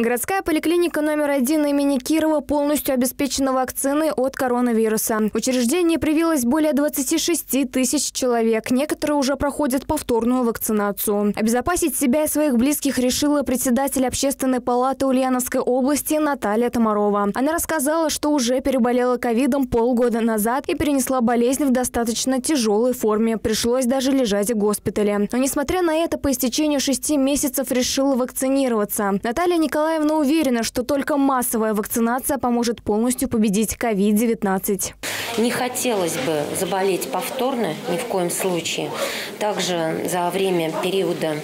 Городская поликлиника номер один имени Кирова полностью обеспечена вакциной от коронавируса. В учреждении привилось более 26 тысяч человек. Некоторые уже проходят повторную вакцинацию. Обезопасить себя и своих близких решила председатель общественной палаты Ульяновской области Наталья Тамарова. Она рассказала, что уже переболела ковидом полгода назад и перенесла болезнь в достаточно тяжелой форме. Пришлось даже лежать в госпитале. Но несмотря на это, по истечению шести месяцев решила вакцинироваться. Наталья Николаевна уверена, что только массовая вакцинация поможет полностью победить COVID-19. Не хотелось бы заболеть повторно ни в коем случае. Также за время периода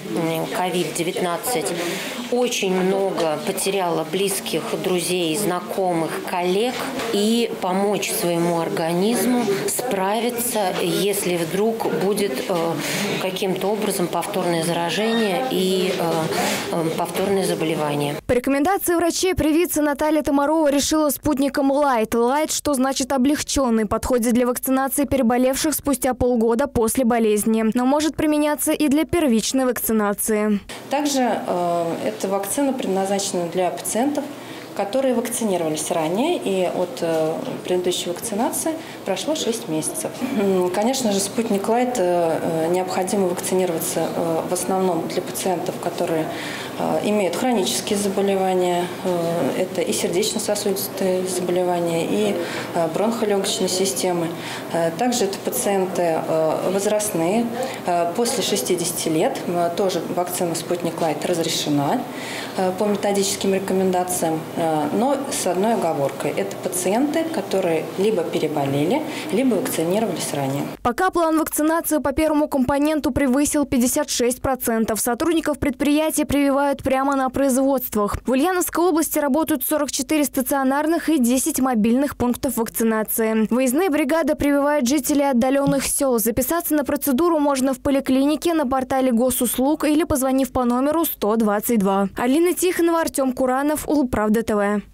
COVID-19 очень много потеряла близких, друзей, знакомых, коллег. И помочь своему организму справиться, если вдруг будет э, каким-то образом повторное заражение и э, э, повторное заболевание. По рекомендации врачей привиться Наталья Тамарова решила спутником Light. Light, что значит облегченный, подходит для вакцинации переболевших спустя полгода после болезни, но может применяться и для первичной вакцинации. Также э, эта вакцина предназначена для пациентов, которые вакцинировались ранее, и от э, предыдущей вакцинации прошло 6 месяцев. Конечно же, спутник Лайт э, необходимо вакцинироваться в основном для пациентов, которые имеют хронические заболевания, это и сердечно-сосудистые заболевания, и бронхолегочной системы. Также это пациенты возрастные, после 60 лет, тоже вакцина «Спутник Лайт» разрешена по методическим рекомендациям. Э, но с одной оговоркой. Это пациенты, которые либо переболели, либо вакцинировались ранее. Пока план вакцинации по первому компоненту превысил 56%. Сотрудников предприятия прививают прямо на производствах. В Ульяновской области работают 44 стационарных и 10 мобильных пунктов вакцинации. Выездные бригады прививают жителей отдаленных сел. Записаться на процедуру можно в поликлинике, на портале госуслуг или позвонив по номеру 122. Алина Тихонова, Артем Куранов, Улправда ТВ.